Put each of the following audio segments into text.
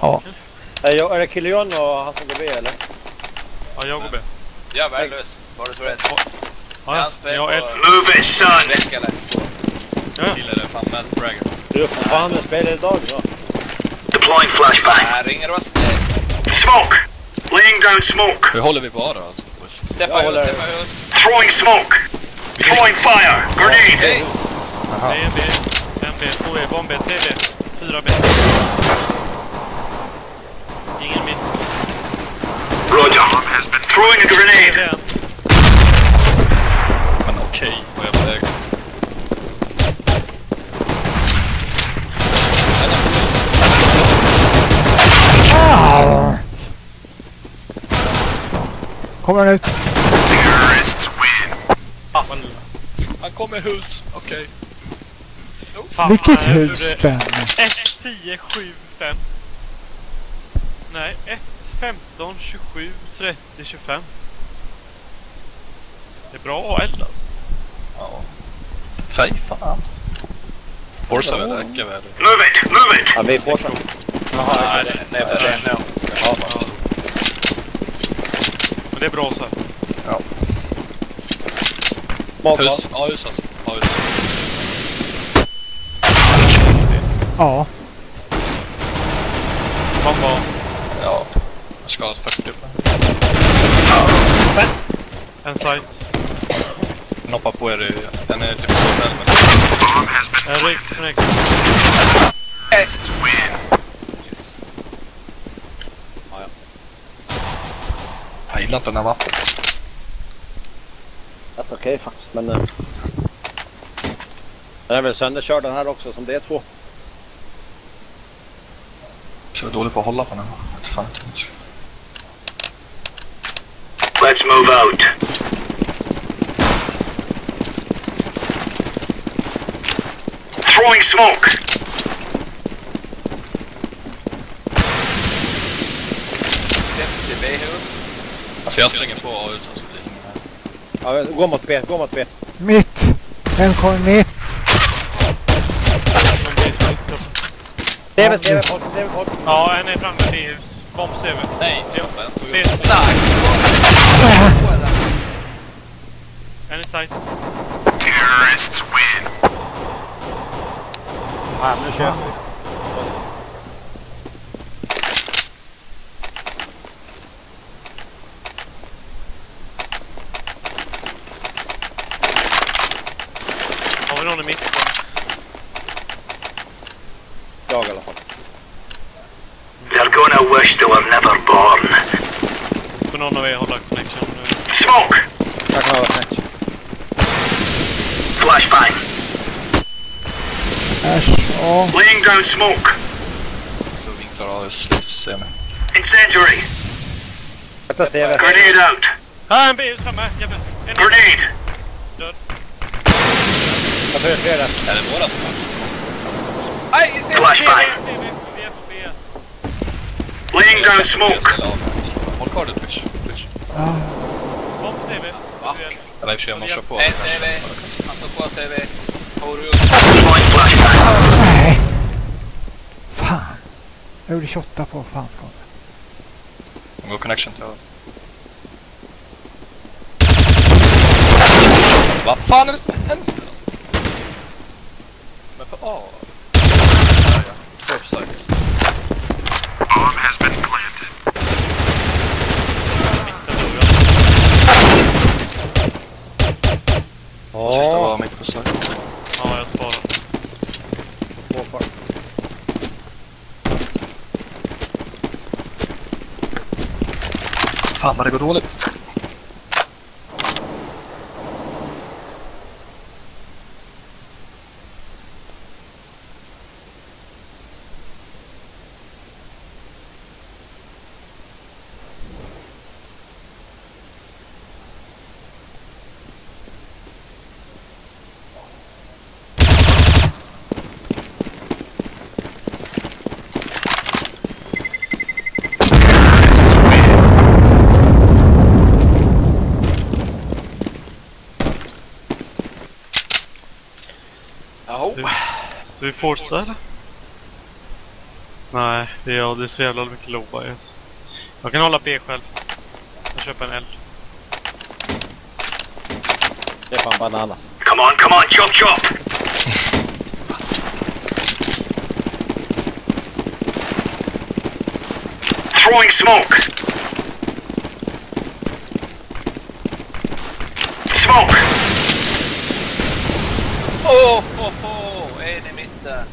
Ja. Är, jag, är det Kille John och han som går B eller? Ja, jag går B. Jag är värdelös. Var det Tourettes? Ja, ja. Jag är ett. Move it, son! Vecka eller? Ja, ja. Gillar det fan med Bragger. Du, fan spelar idag då? Deploying flashbang. Här ringer oss. Smoke! Laying down smoke. Hur håller vi på då alltså? Steppa Jag håller- steppa hus. Throwing smoke. Throwing fire. Grenade. Det är en B, en B, två E, bomb B, tre B, fyra B. Ingen mitt. Roger. Has been throwing a grenade. Men okej, vad är jag väg? Kommer han ut? Terrorists win. Han kommer hus, okej. Fan, Vilket hus Ben? 1, 10, 7, 5. Nej, 1, 15, 27, 30, 25. Det är bra AL alltså. Ja. Fy fan. Forza väl, räcker väl? Move it. Move it. Ja, vi får sen. Jaha, nej, nej, sent nu. Ja, bara. Men det är bra så här. Smak Hus, ja hus alltså. Ja, hus. Ja. Mamma. Ja. Ha 40 på En site. den. Hoppa på er. Den är typ på been En rygg från X. Terrorists win. Jag gillar inte den här mappen. Rätt okej faktiskt, men... eh, Den är väl sönderkörd den här också, som D2. Så jag är dålig på att hålla på den. Vet fan inte. Let's move out. Throwing smoke. Alltså jag springer på A-hus alltså. Det är ingen här. Ja, gå mot B, gå mot B. Mitt. En kommer mitt. Som blir sjukt upp. CV, CV, folk, CV, folk. Ja, en är framme i B-hus. Bomb CV. Nej, Joffa, en stod ju... B. En i site. Terrorists win. Ja, nu kör vi. Har vi någon i mitten? Jag i alla fall. They're gonna wish they were never born. Får någon av er hålla connection nu? Smoke. Jag kan ha snett. Flashbang. Äsch. Ja. Laying down smoke. Så vinklar A-hus lite semi. Incendiary. Sätta CV. Grenade out. Ah, en B-hus framme! Jävel! En i Grenade. Jag får flera. Är det vårat match? Aj, se! Flashbang. Laying down smoke. Håll kvar det Twitch. Twitch. Bomb CV. Va? Eller i och för sig kör på. En CV. Han står på CV. Horus. Nej. Fan. Jag gjorde 28 på fanskap. Gå connection till. Vad fan är det som händer? Men på A? Där ja. Två Fan vad det går dåligt. Ja. Så vi forcar eller? Nej, det är, det är så jävla mycket low bias. Jag kan hålla B själv. Jag köper en eld. Det är fan bananas. Come on, come on, chop chop! Throwing! Smoke! Åh, oh, oh, en i mitten.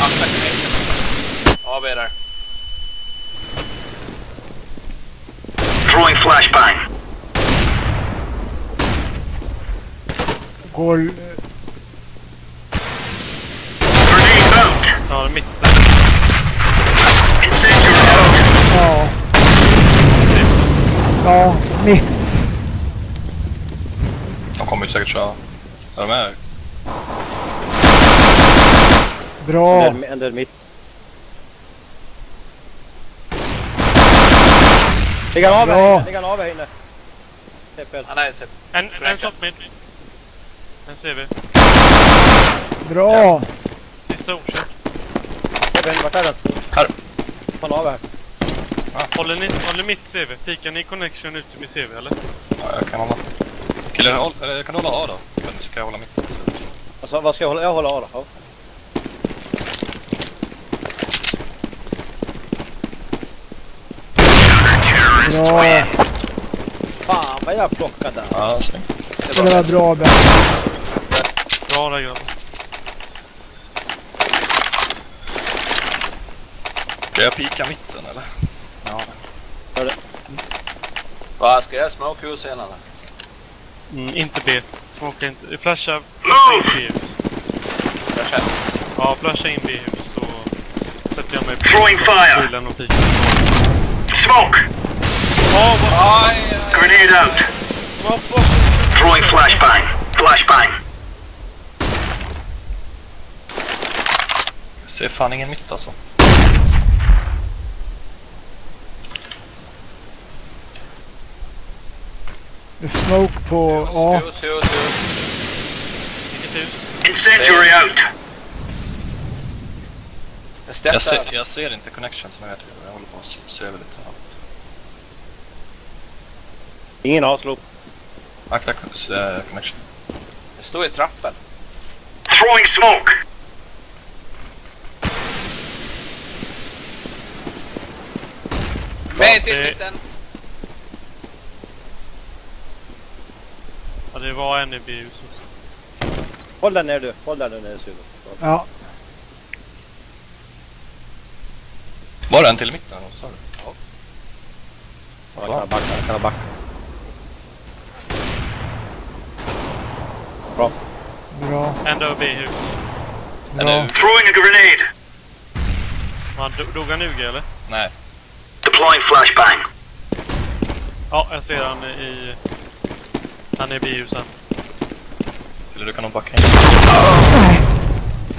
Akta connection. AB där. Throwing flashbang. Går... Grenade out! Ja, mitten. Incendiary out! Ja. Ja, mitt. De kommer ju säkert köra. Är de med? Bra. Under, under mitt. Ligger han av här inne? Ligger han av här inne? TPL. Han är sett. En, en shot mid. En CV. Bra. Sista okänd. TPL, vart är den? Här. Han av här. Håller ni, håller mitt CV? Pikar ni connection ut till mitt CV eller? Ja, jag kan hålla. Håll, eller kan hålla A då? Eller ska jag hålla mitt? Alltså, vad ska jag hålla? Jag håller av då. Bra. Fan vad jag plockade där. Ja, snyggt. Det Det var var bra Ben. Bra där grabbar. Ska jag pika mitten eller? Ja. Vad ska jag smoke hus igen eller? Mm, inte B. Smoka inte. Flasha, flasha in! B-hus. Känner. Ja, flasha in B-hus så sätter jag mig Throwing fire! bilen och pikar. Smoke! Grenade out! Throwing flashbang. Flashbang. Jag ser fan ingen mitt alltså. Är smoke på A. Hus, hus? Incendiary out! Jag ser, jag ser inte connection som jag heter. Jag håller på att se över lite. Ingen avslog. Akta eh, connection. Jag står i trappen. Throwing smoke! Med till det- mitten. Ja, det var en i B-huset. Håll den ner du. Håll den ner Sune. Ja. Var det en till i mitten? sa du? Ja, kan ha backat. Kan ha backat. Bra. En dör B-hus. Eller, Bra. Throwing a grenade! Man do- dog han UG eller? nej. Deploying flashbang. Ja, jag ser han i... Han är i B-husen. Eller du kan nog backa in.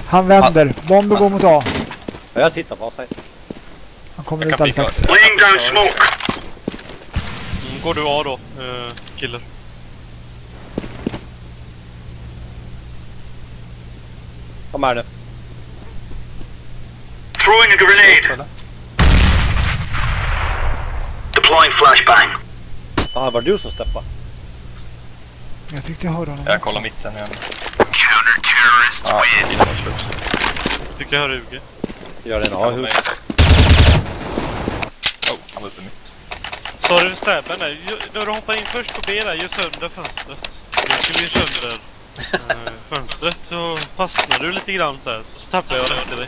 Han vänder. Bomber går mot A. Ja, jag sitter på sig. Han kommer Jag ut alldeles strax. Laying down smoke. Mm, går du A då, uh, killer? Kom här nu. Throwing a grenade. Deploying flashbang. Jaha, var det du som steppade? Jag tyckte jag hörde honom. Jag kollar mitten igen. Counter-terrorists Ja, killen var slut. Tycker jag hör UG. Gör det A-hus. med. Oh, han var uppe mitt. Sorry för stabben där. När du hoppar in först på B där, gör sönder fönstret. Du skulle ju sönder uh, fönstret så fastnar du lite grann så här. Så tappar jag rätt i dig.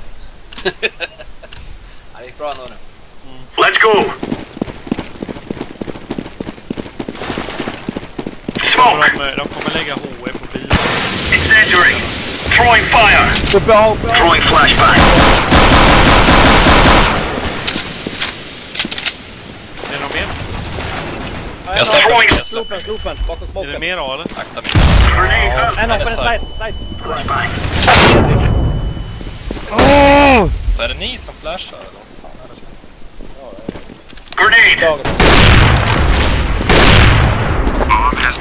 Ja, det gick bra nu. Let's go. Smoke. De, eh, de kommer lägga HE på bil. Incendiary. Throwing fire. Throwing flashbang. Är det någon mer? Jag släpper släpper. Slopen, slopen. Bakom Är det mer A eller? Akta mitt. Grenade out. En Han är det ni som flashar eller? Grenade.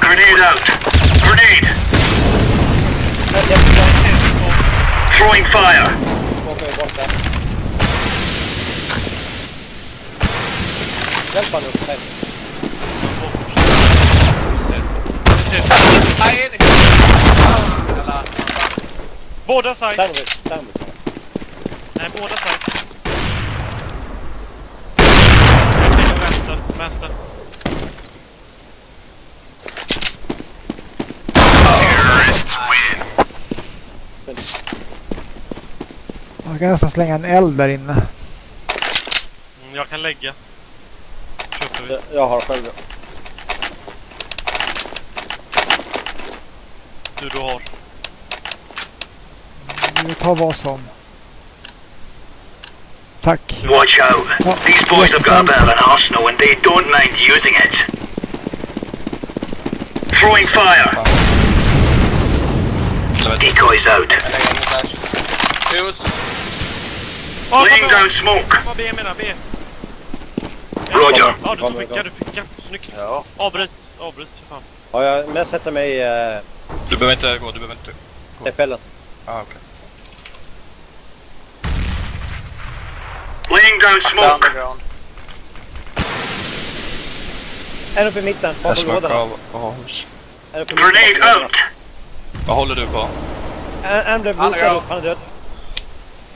Grenade out. Grenade. Throwing fire. Hjälp han upp. Nej. Nej, det Jävla... Båda sides! Nej, båda sides. Vänster, vänster. Man ska nästan slänga en eld där inne. Mm, jag kan lägga. Köper vi. Jag- Jag har själv. Du, du har. Vi tar vad som. Tack. Watch out. Ja, These boys have got a bit of an arsenal and they don't mind using it. Throwing fire. Decoys out. Hus. Ah, Laying down smoke. Vad B menar, B. Roger. Ja, du tog skicka, du fick Snyggt. Ja. Avbryt, avbryt för fan. Ja, jag, men jag sätter mig uh, Du behöver inte gå, du behöver inte... i fällen. Ah, okej. Laying down smoke. En uppe i mitten, Jag bakom lådorna. av mitten, Grenade out. Vad håller du på? En, en blev är bra. upp, han är död.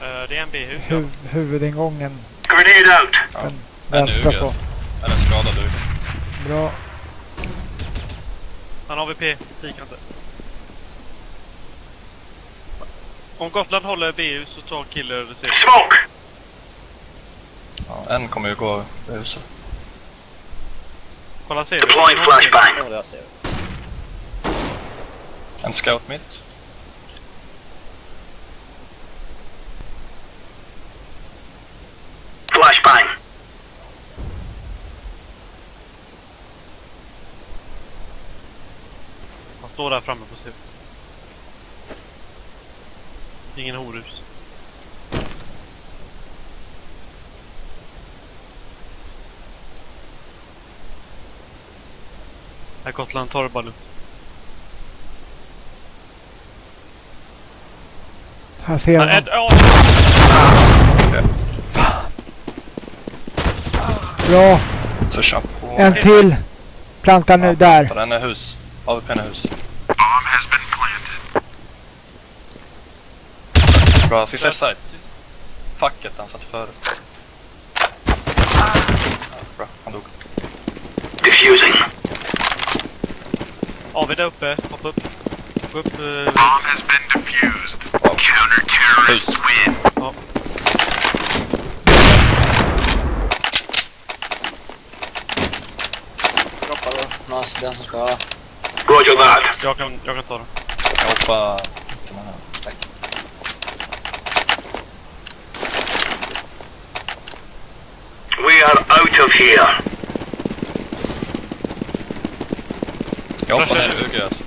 Eh, det är en B-hus. ja. Huv huvudingången. Grenade out. En Vänstra UG på. alltså. Eller skadad UG. Bra. Han har VP, kika inte. Om Gotland håller B-hus så tar killer C. Smoke. Ja, en kommer ju gå i huset. Kolla C. Deploying flashbang. Det. En scout mitt. Flashbang. Han står där framme på C. Ingen horhus. Här Gotland tar det bara lugnt. Här ser Ja, man. Ed, ja, Bra. Så kör på. En till. Planta nu där. Så den är hus. AWP'n är hus. Bra, sista side. Facket han satt före. Bra, han dog. Diffusing. AV där uppe. Hoppa upp. Hoppa upp. eh, Hus. Droppar då. Någonstans den som ska ha. Roger that. jag, kan, jag kan ta den. Jag kan hoppa till den här. We are out of here. Jag hoppar ner i UG alltså.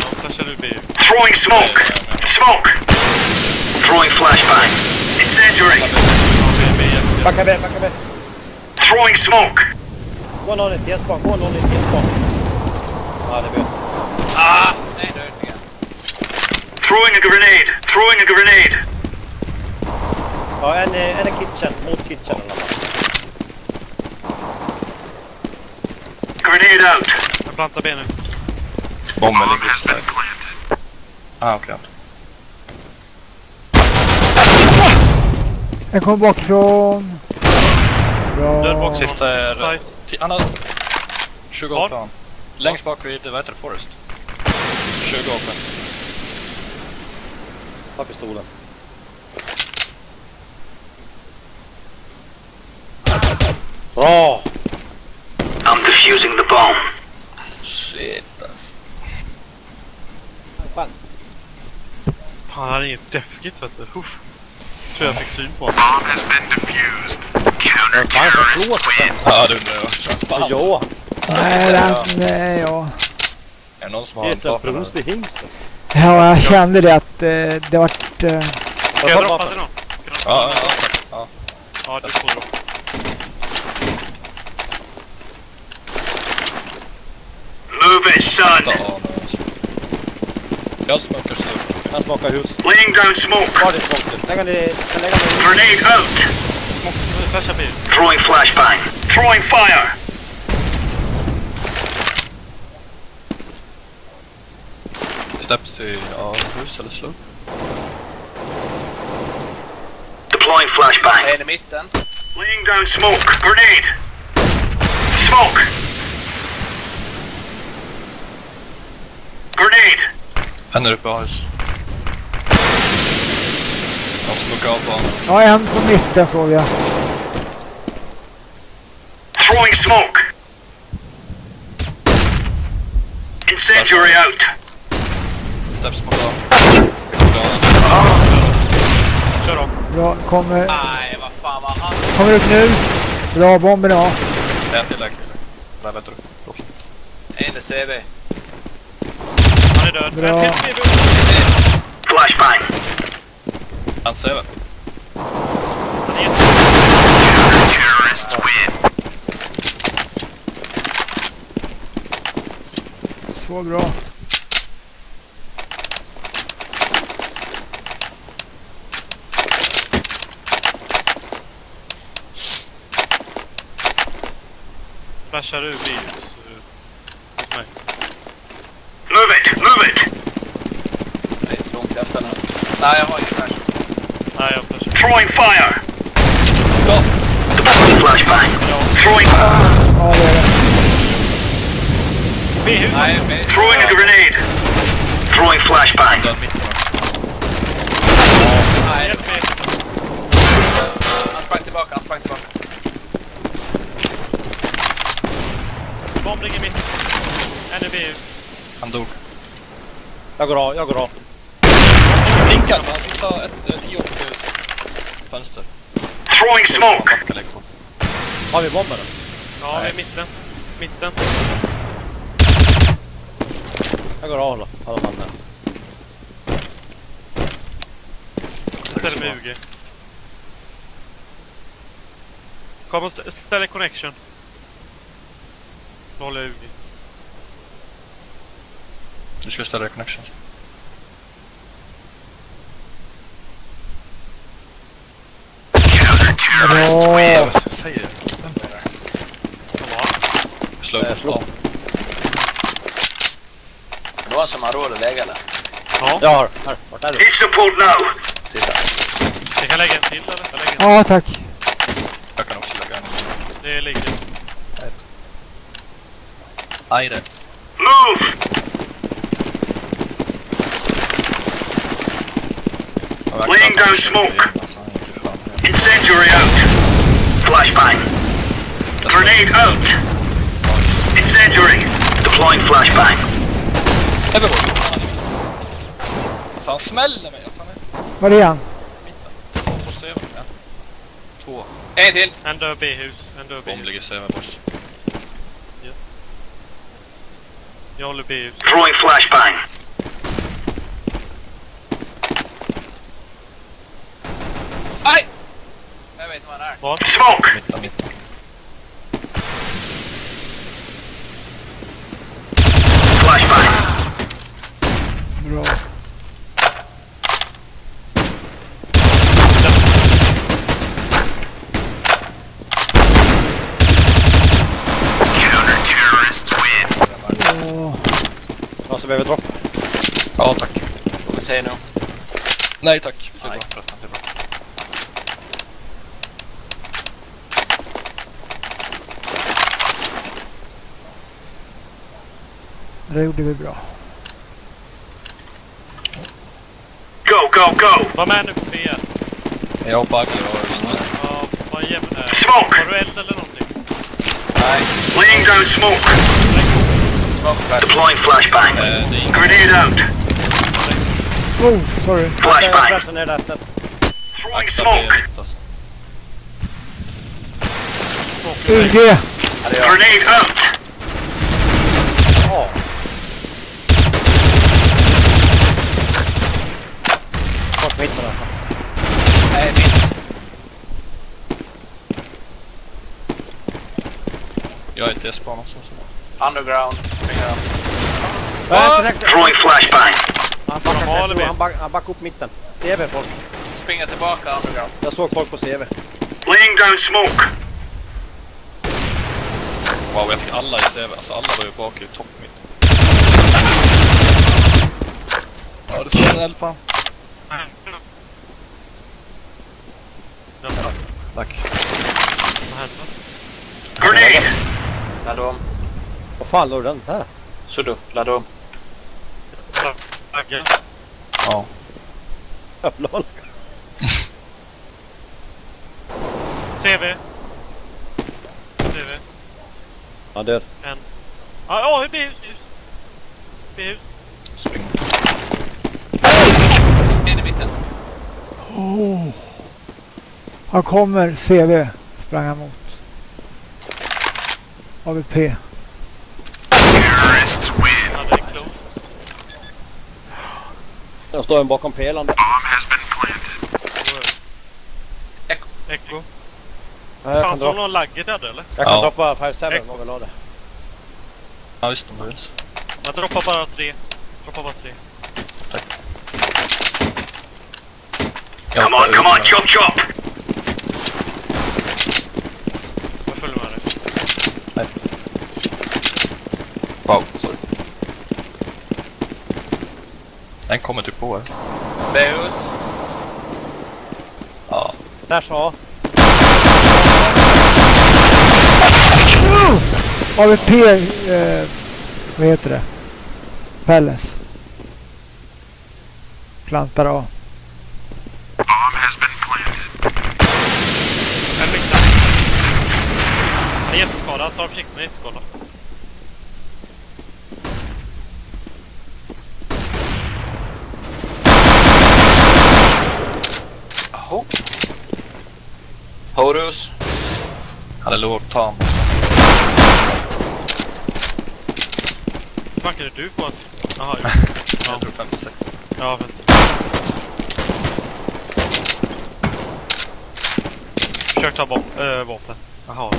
Ja, flashar du B. Throwing smoke. Smoke. Throwing flashbang. Incendiary. Backa ner, backa ner. Throwing smoke. Gå någon i T-span, gå någon i T-span. Ja, det behövs. Ah! Nej, död igen. Throwing a grenade. Throwing a grenade. Ja, en, är- en är kitchen, mot kitchen i alla fall. Grenade out. Jag plantar B nu. Bomben ligger i side. Ah, okej. En kommer bakifrån. Död Bra. bak. Sista är... Han har 20 Var? plan. Längst bak vid, vad heter det, Forest. 20 open. Ta pistolen. Bra! Han är inget defigt vet du. Uff. Tror jag fick syn på honom. Vad fan för den? Ja, det undrar jag också. Fan. Ja, Nej, den, nej, ja. Är det någon som det har är en brunst i hingsten. Ja, jag kände det att eh, det vart... Eh, Ska jag droppa till någon? Ska Ja, ja, ja. ja. Ja, du får droppa. Move it, son. Jag smokar slut. Han smakar hus. Laying down smoke. Var det smoke? Lägg den i... Lägg den i... Grenade out. Flasha B. Throwing flashbang. Throwing fire. Steps i ja, hus eller slug. Deploying flashbang. En i mitten. Laying down smoke. Grenade. Smoke. Grenade. En är uppe i A-hus. Han smuggade av banan. Ja, en på mitten såg jag. Throwing smoke. Incendiary out. Steps A. Bra. Kör om. Bra, kommer, Nej, vad fan var han? kommer upp nu. Bra, bomben av. En till lägg. Där väntar du. En i CV. Han är död. Bra. Flashbang. Han ser väl? Han är jätte... Terrorists win. Så bra. Flashar ur B. Hos mig. Move it. Move it. Det är långt efter nu. Nej, jag har ingen flash. Nej, jag flashar. Throwing fire. Deploying flashbang. Throwing. Ja, det är det. B-hus. Nej, men... Throwing a grenade. Throwing flashbang. Död mitten. Nej, Hjälp mig. han sprang tillbaka, han sprang tillbaka. Bombning i mitten. En i B-hus. Han dog. Jag går av, jag går av. Blinkar sista ett, ett och fönster. Throwing smoke. Har vi bomben? Ja, Nej. i mitten. Mitten. Jag går av då. Alla fall med. Ställer med UG. Kom och stä- ställ i connection. Då håller jag UG. Du ska ställa connection. Bra. Jag säger det. Slå upp. slå. Ja. Någon som har råd att lägga eller? Ja, Jag har. Här. Vart är du? Need support now. Sitta. jag kan lägga en till eller? Jag lägger en. Ja, tack. Jag kan också lägga en. Det ligger. Aj det. Move. Jag Laying down smoke. in, alltså, han gick ju fan ner. Incendiary out. Flashbang. Grenade out. Incendiary. Deploying flashbang. Everboard. Så han smäller mig. Alltså han är Var är han? mitten. På CV. En. Två. En till! En död B-hus. En död Bomb B-hus. ligger CV boys. Jag håller B-hus. Throwing flashbang. Aj! Jag vet var han är. Var? Smoke. Mitten, mitten. Flashbang. Bra. Counter-terrorists win. Åh. Någon som behöver dropp? Ja tack. Får vi se nu. Nej tack. Det gjorde vi bra. Go, go, go. Var med nu på B. Jag hoppar agg och just nu. Ja, var jämn här. Smoke. Har du eld eller någonting? Nej, Laying down smoke. smoke. Deploying flashbang. Det är ingen... Grenade out. Oh, sorry. Flashbang. Flashen ner där. där. Throwing smoke. UG. Grenade out. Till S-banan så. så. Underground. Springer direkt. Throwing flashbang. Han backar, han, back, han backar upp mitten. CV folk. Springa tillbaka underground. Jag såg folk på CV. Laying down smoke. Wow, jag fick alla i CV. Alltså alla var ju bak i topp mitt. Ja, det står en eld på han. Tack. Vad hände? Grenade. Ladda om. Vad fan låg den här? Sudo, ladda om. Agge. Ja. Jävlar. CV. CV. Han död. En. Ja, ja, i B-hus. B-hus. Spring. En i mitten. Oh. Han kommer, CV. Sprang han mot. AVP. Ja, det är close. Jag står en bakom pelaren. Echo. Echo. Ja, jag kan Fan, såg dra. någon jag hade eller? Jag kan Ja. droppa 5-7 Echo. om vi vill ha det. Ja, visst om du vill. Jag droppar bara tre. Droppar bara tre. Jag Come on, come on, chop chop. Jag följer med dig. Wow, sorry. Den kommer typ på er. B-hus. Ja. Dash A. AVP, eh, vad heter det? Pelles. Plantar A. Han är jätteskadad. Ta försiktigt med jätteskadad. Jaha. Horus. Han är låg tam. Hur fan kan du få oss? Jaha, jo. Jag tror 56. Ja, fint. Försök ta bort äh, vapen. Jaha.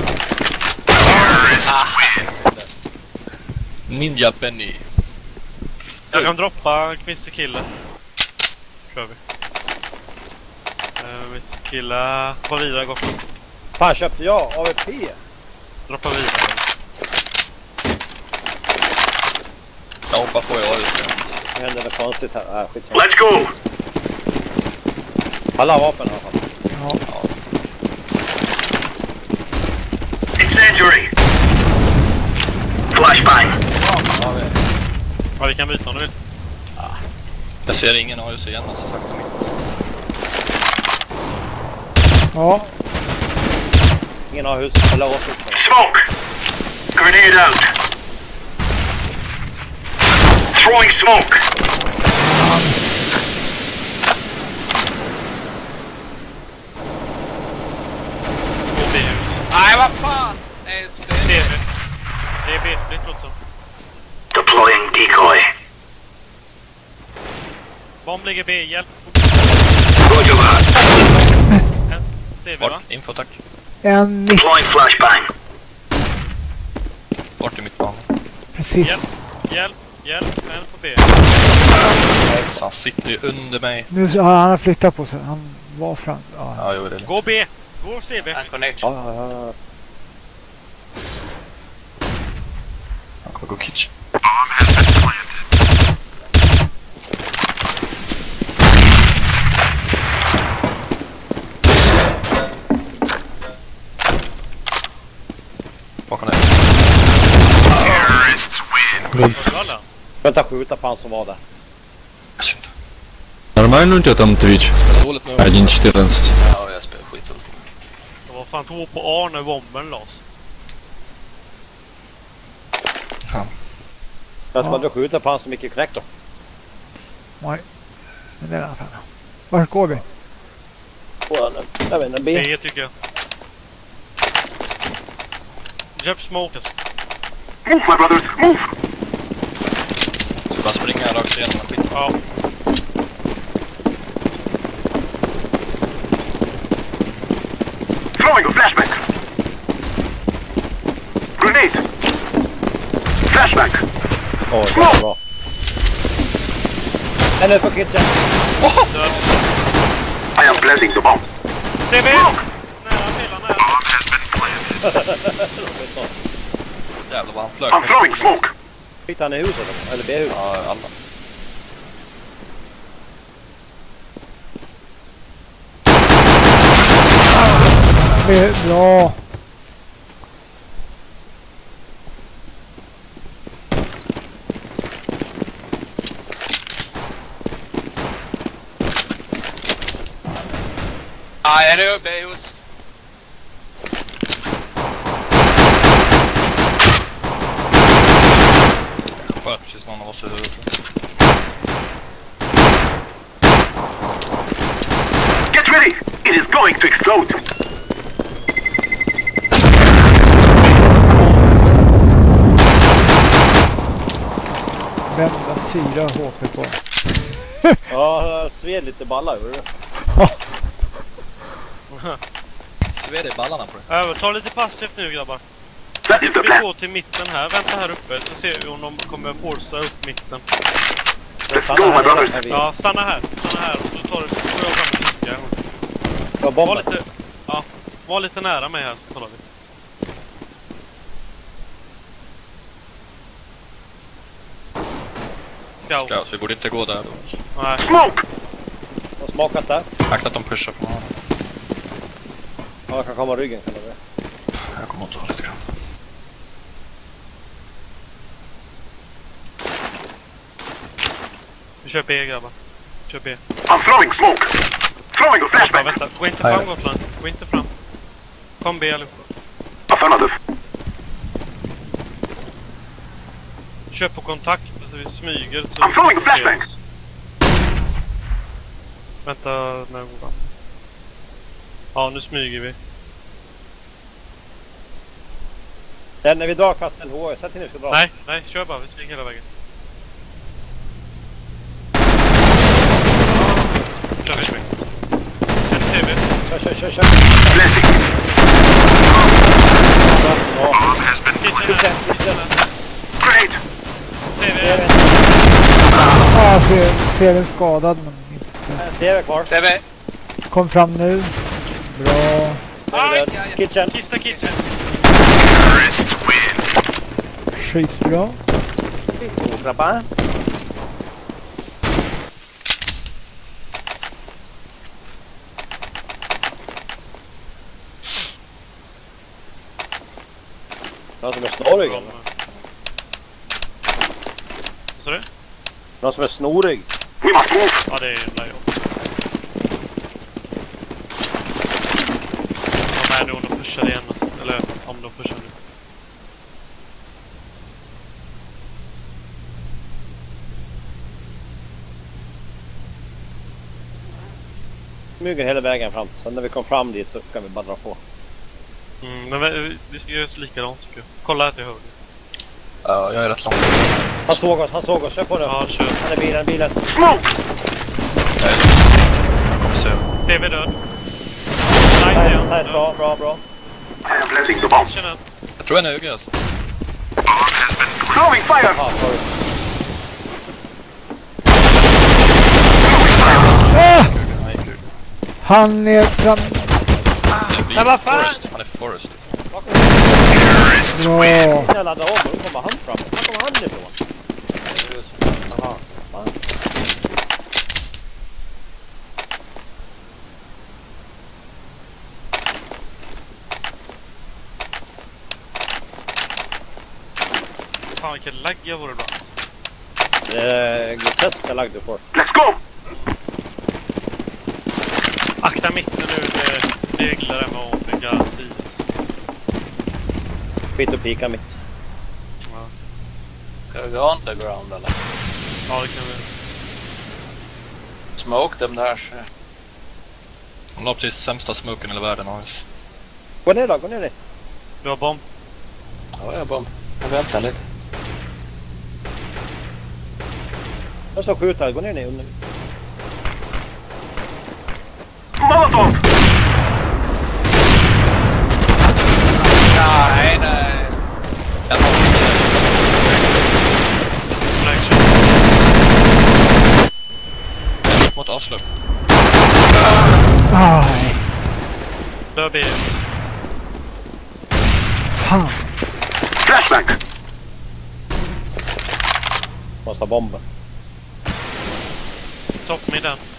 Ninja Benny. Jag kan droppa Mr Kille. Kör vi. Uh, Mr Kille. Hoppa vidare gott. Fan köpte jag AVP? Droppa vidare. Jag hoppar på i AUC. Det hände något konstigt här. Äh, skitsamma. Let's go. Alla vapen i alla fall. Incendiary. Flashbang. Ja, vi- Ja, vi kan byta om du vill. Jag ser ingen AUC igen alltså sakta mitt. Ja, Ingen har hus eller office. Smoke. Grenade out. Throwing smoke. Nej, vad fan! Det är TV. Det är B-split också. Deploying decoy. Bomb ligger B. Hjälp. Roger va? Info tack. En mitt. Vart är mitt barn? precis. Hjälp. Hjälp. En på B. Så han sitter ju under mig. Nu så har han flyttat på sig. Han var fram. Ja. Ja, jo det. Gå B. Gå CV. En connection. Ja, ja, ja. Han kommer gå kitchen. Har du alla? Vänta skjuta på han som var där. Jag ser inte. Нормально у тебя там Twitch? Spelar dåligt nu. 1.14. Ja, jag spelar skit Det var fan två på A när bomben lades. Jag ska aldrig skjuta på han som gick i connector. Men det är i alla fall. Vart går vi? På den. Jag vet inte, B. B tycker jag. Köp smoke alltså. Move, my brothers. Move. Bara springa rakt igenom skiten. Ja. Throwing a flashbang. Grenade. Flashbang. Oj, det var bra. En nu för kitchen. Död. I am planting the bomb. CV! Nära, pela nära. Jävlar vad han flög. I'm throwing smoke. Fick han i huset eller? Eller B-huset? Ja, alla. Bra. Nej, är det uppe i hus? Sköt precis någon av oss i huvudet. Get ready. It is going to explode. Vända 4 HP på. Ja, sved lite balla gjorde du. Sved i ballarna på dig. Över, ta lite passivt nu grabbar. Vi går till mitten här. Vänta här uppe så ser vi om de kommer forsa upp mitten. Let's go, my brothers. Ja, stanna här. Stanna här och så tar du, får jag fram och kika. Var Var lite, ja, var lite nära mig här så kollar vi. Scout. Scout, vi borde inte gå där då. Nej. Smoke. Har smakat där? Akta att de pushar på honom. Ja, jag kan komma ryggen kan det Jag kommer att ta lite grann. Vi kör B grabbar. Kör B. I'm throwing smoke. Throwing a Ja, flashbang. vänta, gå inte fram. Gotland. Gå inte fram. Kom B allihopa. Affirmative. Kör på kontakt så vi smyger. Så I'm throwing flashbang. oss. Vänta, när går han? Ja, nu smyger vi. Den, när vi drar fast en HA, sätt in nu ska dra. Nej, nej, kör bara. Vi smyger hela vägen. Kör vi. En TV. Kör, kör, kör, kör. Ja, ser, ser den skadad men inte. En CV kvar. CV. Kom fram nu. Bra. Död. Kitchen. Kista kitchen. Skitbra. Oh, grabbar. Någon som är snorig? Vad sa du? Någon som är snorig? Ja, det är jävla jobb. De är om de pushar igen. Eller om de pushar nu. Smyger hela vägen fram. Sen när vi kom fram dit så kan vi bara dra på. Mm, men vi, vi ska göra så likadant tycker jag. Kolla här till höger. Ja, jag är rätt långt. Han såg oss, han såg oss. Kör på nu. Ja, kör. Han är bilen, bilen. Smoke. Jag är- Jag kommer se. TV död. Nej, Nej, det nej, är bra, bra, bra. The bomb. Jag tror en är UG alltså. Throwing fire. Sorry. Ah! Han. Han är fram... Men vad fan? Bra. Jag laddar om och då kommer han fram. Var kommer han ifrån? Fan. Vilken lagg jag vore ibland. Det är groteska lagg du får. Let's go. Akta mitten nu. Det det med om garanti. alltså. Skit och pika mitt. Ja, Ska vi gå underground eller? ja det kan vi. Smoke dem där. Han la precis sämsta smoken i hela världen. Gå ner då, gå ner dit. Du har bomb. Ja, jag är bomb. Jag väntar lite. Jag står och skjuter. Gå ner ner under. Molotov. Wat all we Ah. Daar ben je. Fan. Flashbang! dat bomber. Top midden.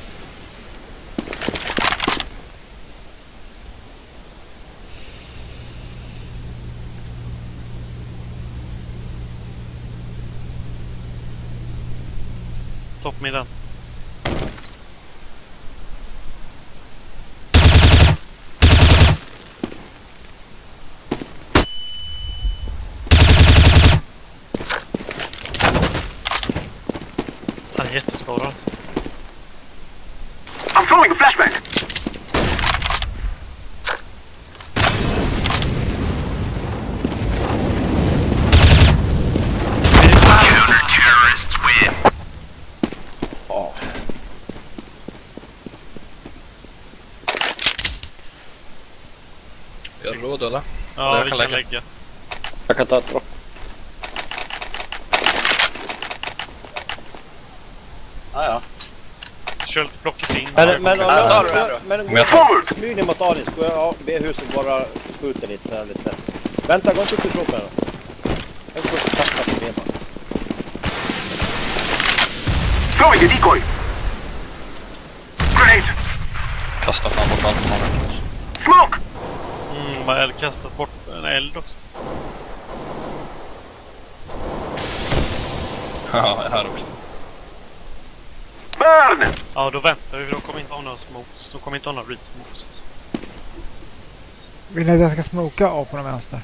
Han är jätteskadad alltså. I'm Vi har råd eller? Ja, Jag vi kan kan lägga. lägga. Jag kan ta ett dropp. Ja, ja. Kör lite blocket in. Men, men, om jag, men, Forward. smyg ner mot Alin. Ska jag be huset bara skjuta lite, lite. Vänta, gå inte ut i kroppen. Jag ska kasta på det bara. Throwing a decoy. Grenade. Kasta fram bort allt. Smoke. Mm, bara eld kastat bort en eld också. Ja, här också. Burn. Ja, då väntar vi. för De kommer inte ha några smokes. De kommer inte ha några read smokes. Alltså. Vill ni att jag ska smoka A på den vänster?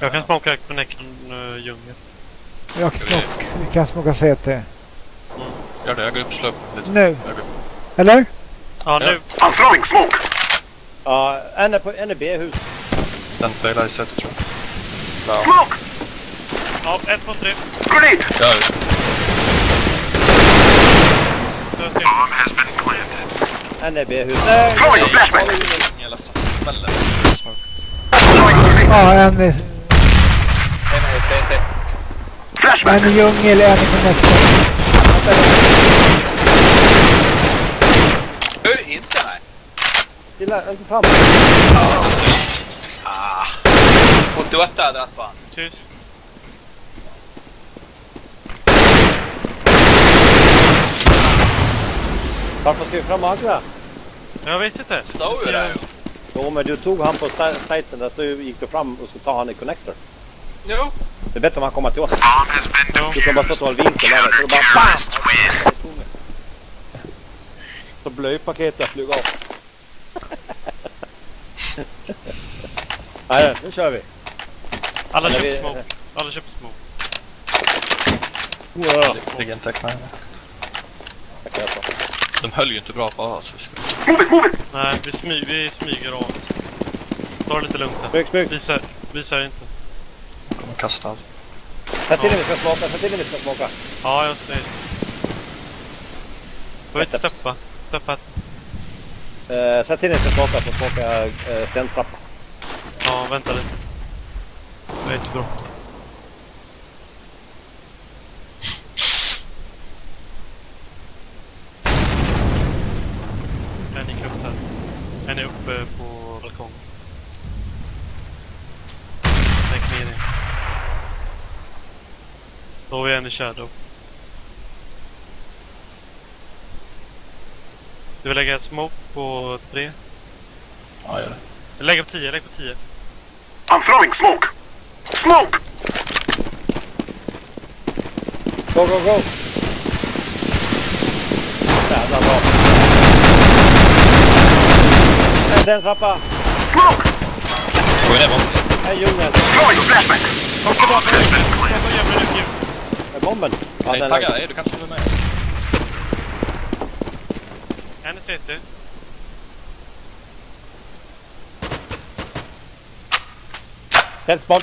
Jag kan smoka Connecton uh, djungel. Jag kan smoka, kan smoka CT. Gör det, jag går upp och slår upp lite. Nu! Eller? Ja, nu. I'm throwing smoke. Ja, en är, på, en är B-hus. Den failar i sättet tror jag. Smoke. Ja, ett, två, tre. Grenade. Gör det. Dö till. Bomb has been planted. En är B-hus. Nej! Throwing a flashbang. Hela smällen. Smoke. Throwing grenade. Ja, en i, En är CT. Flashbang. en i djungel, en i connector. Hur? Inte nej. Stilla, inte fram. Dötta där på han. Tyst. Varför ska vi fram och aggra? Jag vet inte. Står ju där. Jo, men du tog han på sajten där så gick du fram och skulle ta han i connector. Jo. Det är bättre om han kommer till oss. Du kan bara stå och hålla vinkeln där. Så bara BAM! Så blöjpaketet flyger av. Nej, nu kör vi. Alla köper vi- smoke. Alla köper smoke. Wow. Ligger. De höll ju inte bra på skulle... Move it, move it. Nej, vi, smy, vi smyger av oss. Ta det lite lugnt här. Visa, visa inte. kommer kasta allt. Sätt till när vi ska smaka, sätt till när vi ska smaka. Ja, jag ser. Får vi inte steppa? Steppa ett. Uh, sätt till när vi ska så skakar jag eh, uh, stentrappa. Ja, vänta lite. Det är inte bra. En gick upp här. En är uppe på balkongen. Tänk ner in. Då har vi en i shadow. Du vill lägga smoke på tre? Ja, gör det. Lägg på tio, lägg på tio. I'm throwing smoke. Smoke. Go, go, go! Jävla bra. En stentrappa! Smoke. Gå in i bomben. En djungel! Throwing a flashbang. Bomb has been planted. Vad jävla lycka. Är bomben? Ja, Nej, tagga. är... Nej, du kan stå med. En är CT. Tändspad!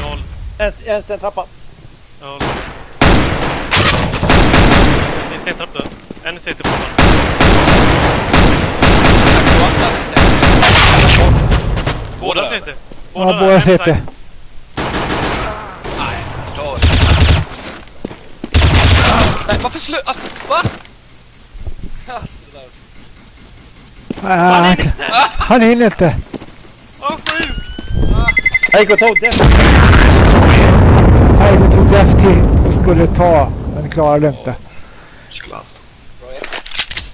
Noll. En, en stentrappa! Ja. Det är stentrapp där. En är CT på den. Båda CT. Ja, där. båda En CT. side. Nej, varför slö... Alltså, va? där. Nej, han, han hinner inte. Åh, sjukt! Jag gick och tog det. Nej, det tog Def till och skulle ta, men klarade inte. Skulle haft. Bra ett.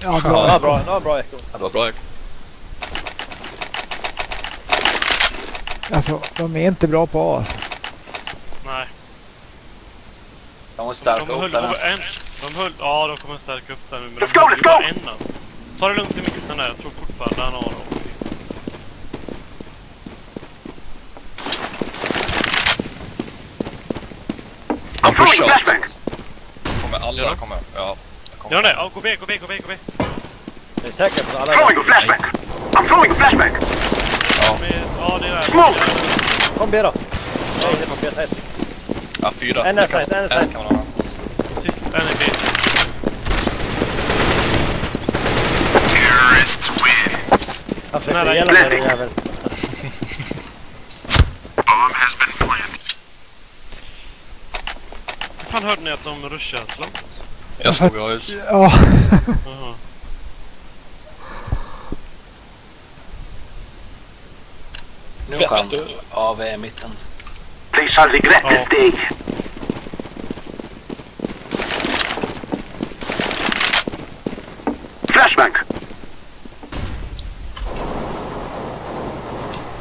Ja, Ja, bra. bra. Ja, bra Eko. Ja, det var bra. Alltså, de är inte bra på A alltså. Nej. De måste De stärka upp den. en. De höll... Ja, de kommer stärka upp den nu. Men Let's de go, höll let's go! en alltså. Ta det lugnt i mitten där. Jag tror fortfarande han har dem. De pushar oss. Kommer alla de? kommer. Ja. Gör de det? Ja, gå B, gå B, gå B, gå B. Jag är säker på att alla Throwing är a flashbang. I'm throwing a flashbang. Med, ja, det är där. Smoke! Kom B då. Jag är inne på B-side. Ja, fyra. En är side, en är En side. kan man ha. Sist, en är B. Terrorists win. Jag försöker Nära igenom den jäveln. Bomb has been planted. Hur fan hörde ni att de rushade så långt? Jag slog jag hus. Ja. Nu du? AV i mitten. They shall regret this Oh. day. Flashbang.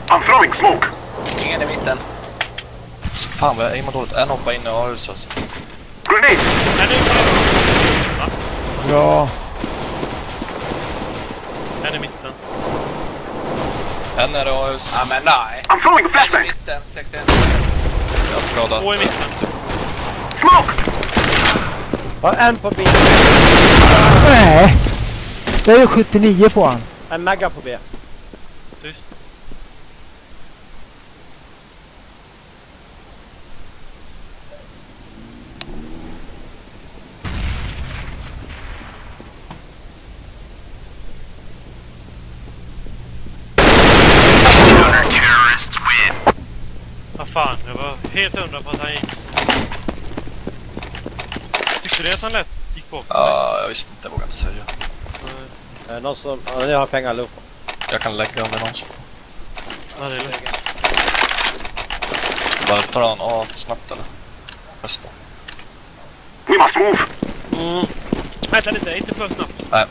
I'm throwing smoke. Ingen i mitten. Så Fan vad jag aimar dåligt. En hoppar in i A-huset alltså. Grenade. Är det bra. En i mitten. En är i A-hus. Ja men nej. I'm throwing a En i flashbang. mitten. 61. Jag skadad. Två i mitten. Smoke. Ja, en på B. Nej! Det är ju 79 på han. En mega på B. Tyst. Terrorists win. Vad fan, jag var helt hundra på att han gick. Tyckte du att han lätt gick bort? Ja, jag visste inte. Jag vågar inte säga. Eh, Någon som... Ja, ni har pengar allihop. Jag kan lägga om det är någon som... Ja, det är lätt. Bara tar han A snabbt eller? Bästa. We must move. Mm. Vänta lite, inte för snabbt. Nej.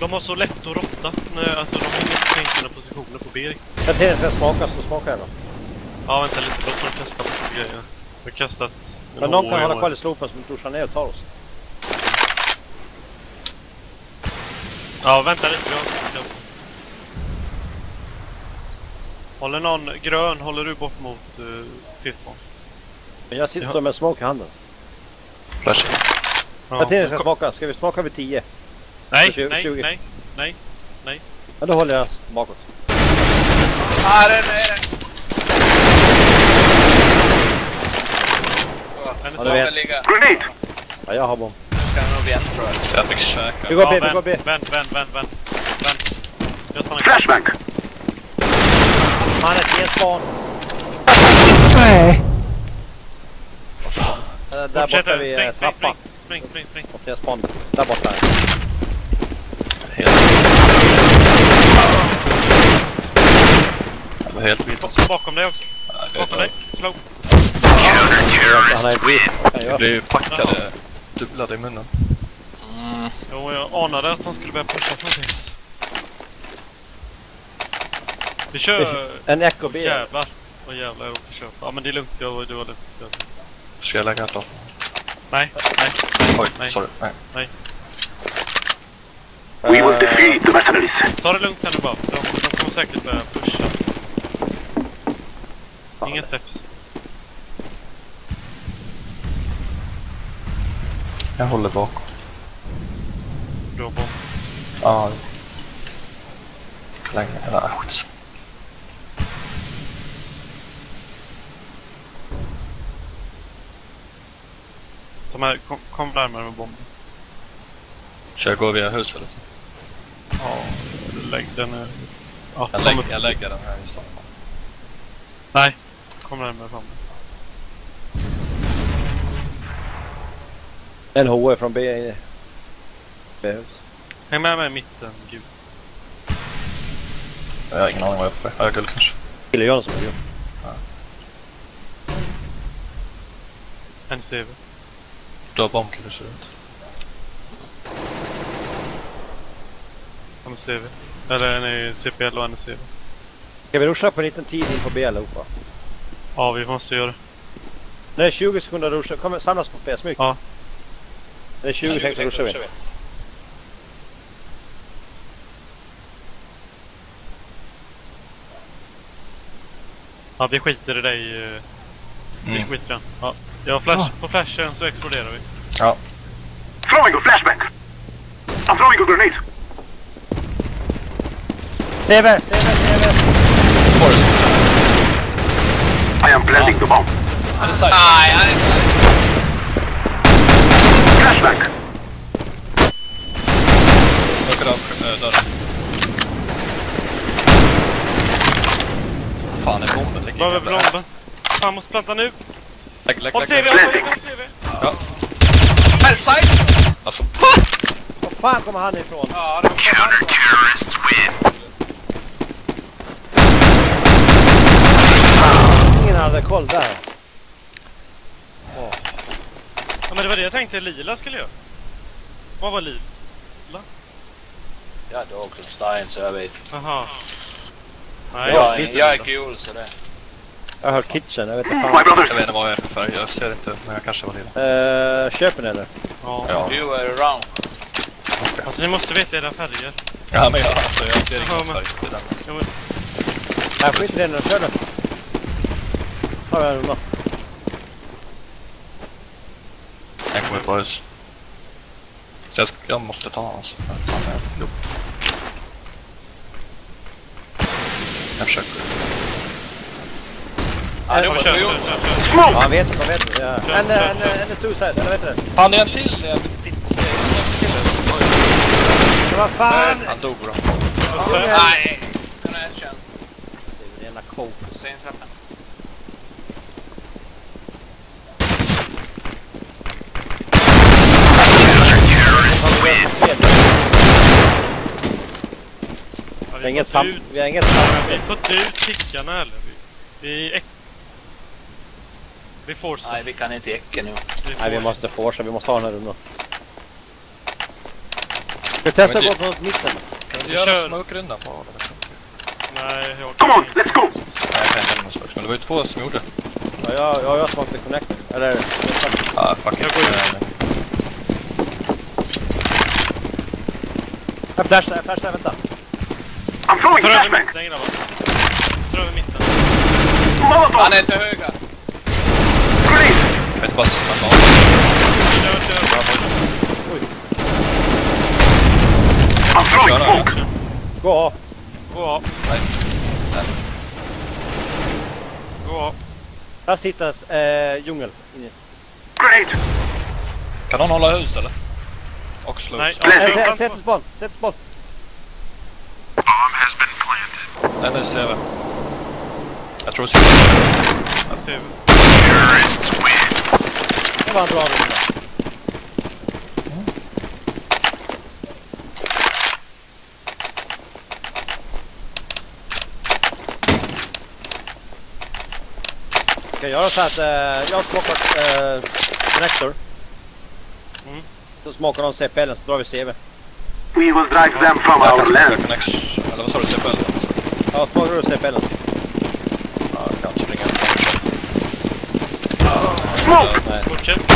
De har så lätt att rotta. Nej, Alltså de har inte tänkt sina positioner på B. Jag tänkte att jag ska smaka så smakar jag då. Ja, vänta lite. Låt dem testa på grejer. Jag har kastat... en Men någon kan i hålla kvar i slopen som duschar ner och tar oss. Ja, vänta lite. Vi har. Håller någon grön, håller du bort mot uh, T-spawn? Men jag sitter Ja. med smoke i handen. Flash. Ja. Jag tänkte jag ska smaka. Ska vi smaka vid 10? Nej, Tjugo- nej, tjugo. nej. Ja, då håller jag bakåt. Ah, där nere. En Ja, du vet. Grenade. Ja, jag har bomb. Jag. Så jag fick käka. Vi går B, vi går B. Vänd, vänd, vänd, vänd. Vänd. Jag. Flashbang. Han är ett genspan. Nej! Eh, Där borta vid Spring, eh, spring, trappan. spring, spring, spring. Och genspan. Där borta. Helt... Jag var helt vit. Bakom dig också. Bakom dig. Slow. Göra? blev packade. Dubblade i munnen. Mm. Jo, jag anade att han skulle börja pusha från sist. Vi kör... En Echo B. Jävlar. Vad jävlar jag råkade köpa. Ja men det är lugnt, jag, det var lugnt. Jag- Ska jag lägga ett då? Nej, nej. Oj, Nej. sorry. Nej. We will defeat the mercenaries. Ta det lugnt här nu bara. De, de kommer säkert börja pusha. Ingen steps. Jag håller bakom. Du har bomb. Ja. Länge. Nej, skits. Ta med, kom, kom närmare med bomben. Ska jag gå via huset? Ja, lägg den. eh, Ja, Jag, upp. jag lägger den här i stan. Nej, kom närmare fram. En HE från B. B-hus. Häng med mig i mitten, gud. Jag har ingen aning vad jag är för. Ögel kanske. Kille Jönsson som är grym. NCV. Du har bombkille ser ut. NCV. Eller nej, CPL och NCV. Ska vi ruscha på en liten tid in på B allihopa? Ja, vi måste göra det. Är 20 sekunder ruscha, kom samlas på B, smyg. Ja. Det är 20 sekunder ruschar vi. Ja, vi skiter i dig. eh, Vi Mm. skiter i den. Ja. Ja, flash, Ja. på flashen så exploderar vi. Throwing a flashbang. I'm throwing a grenade. CV! Forrest. I am planting the bomb. Han är side. Nej, han är inte... Flashbang. Ökade av äh, dörren. Fan är bomben? Lägg Var in över den där. bomben. Fan, måste planta nu. Lägg, lägg, Håll lägg, CV, lägg. håll CV, håll CV. Här, side! Alltså, Var fan kommer han ifrån? Ja, det var fan han kom. Terrorists win. Ingen hade koll där. Ja, men det var det jag tänkte Lila skulle göra. Vad var Lila? Jag dog som Stein så jag vet. Aha. Nej, Ja, Jag, är- jag är gul så det... Jag har kitchen, jag vet inte My fan. jag vet inte vad jag är för färg. Jag ser inte, men jag kanske var lila. Uh, köper ni eller? Ja. Ja. You are around. Alltså ni måste veta era färger. Ja, men jag, alltså, jag ser Ja, ingen men- färg. Det är den. Ja, men, Nej, skit i det nu. Kör nu. Ta den En kommer boys. Så jag, jag måste ta hans. Han är jo. Jag försöker. Ja, det Eh, var kör, så kör, gjort. kör, kör. Ja, han vet, han vet. Ja. En, en, en, en, en suicide, eller vet du det? Han är en till jävligt titt. Men vad fan! Han dog bra. Nej! Den är känd. Det är Rena coke. Ja, Vi har inget får sam... inte ut- Vi har inget sam... Vi får inte ut kickarna heller. Vi, vi, äck- vi forcear. Nej, vi kan inte äcka nu. Nej, vi måste forsa. Vi måste ha den här rundan. Ska vi testa gå från mitten? Vi Gör en kör. smoke-runda på det. Nej, jag Come on, let's go. Nej, jag kan inte göra någon smokes, men det var ju två som gjorde. Ja, jag, jag, jag smakade connector. Eller... Ja, fuck Jag går in. Jag flashar, jag flashar, vänta. I'm throwing över flashbang. mitten grabbar. Dra över mitten. Molotov. Han är till höger. Grenade. Jag vet inte bara smaka av. Kör, kör. I'm throwing smoke. Gå av. Gå av. Nej. Gå av. Här hittas eh, djungel. Inne. Grenade. Kan någon hålla hus eller? Och slå Nej. Planting. Sätt spawn, sätt spawn. Bomb has been planted. Det ser vi. Jag tror att Jag ser. Terrorists win. Det var en bra runda. Ska jag göra så att eh, jag smakar eh, connector. Mm. Så smakar de CPL så drar vi CV. We will drive them from Jag our kan spela lands. connection. Eller vad sa du? CPL? Ja, smakar du CPL? Ja, jag kan springa. Smoke. Nej. Fortsätt.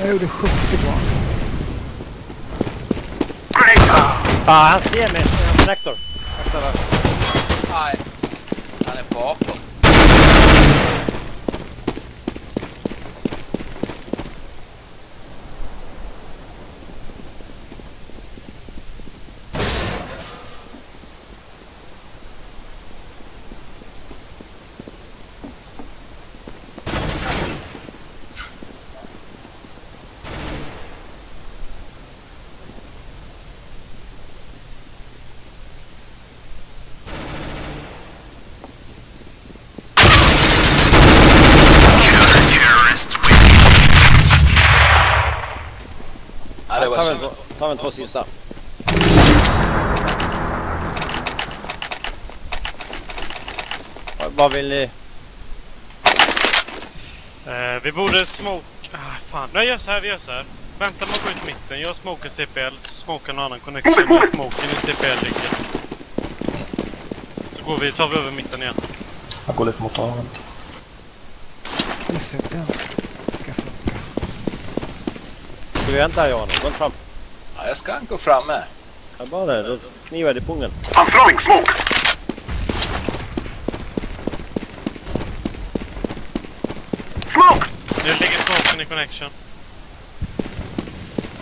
Jag gjorde 70 bra. Grenade. Ah, han ser mig. En connector. Akta va. Nej. Han är bakom. Ta West. två- ta vi en två sista. Vad- vill ni? Eh, vi borde smoke... Ah, fan. Nej, gör så här. Vi gör så här. Vänta med att gå ut mitten. Jag smokar CPL, så smokar någon annan connection där smoken i CPL ligger. Så går vi, tar vi över mitten igen. Jag går lite mot den ska funka. Ska vi vänta här Johan? Gå fram. Ja, jag ska gå fram med. Ja, bara det. Då knivar det i pungen. I'm throwing smoke. Smoke! Nu ligger smoken i connection.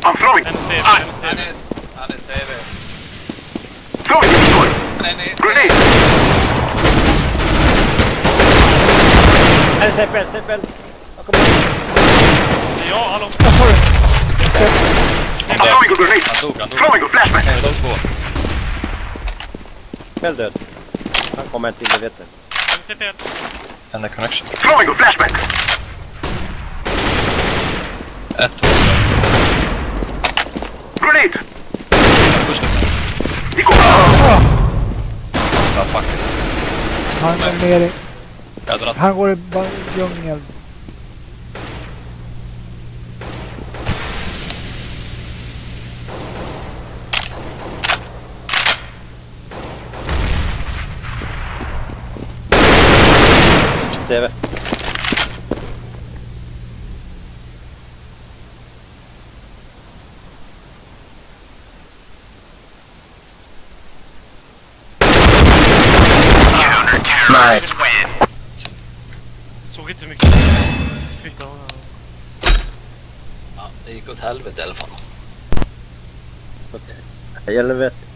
I'm throwing. En CV, en Han CV. är, han är CV. throwing. Han Grenade! Är CPL, CPL! Jag kommer Ja, hallå! I'm throwing a grenade. Han dog, han dog. Throwing a flashbang. Nej, de två. CPL död. Han kommer en till, det vet vi. En CPL. En är connection. Throwing a flashbang. Ett. Grenade! Push det. Equal. Ja, fuck. Han går. Jag har dragit. Han går i ba- TV. Nej. Såg inte så mycket. Fy fan. Ja, det gick åt helvete i alla fall. Helvete.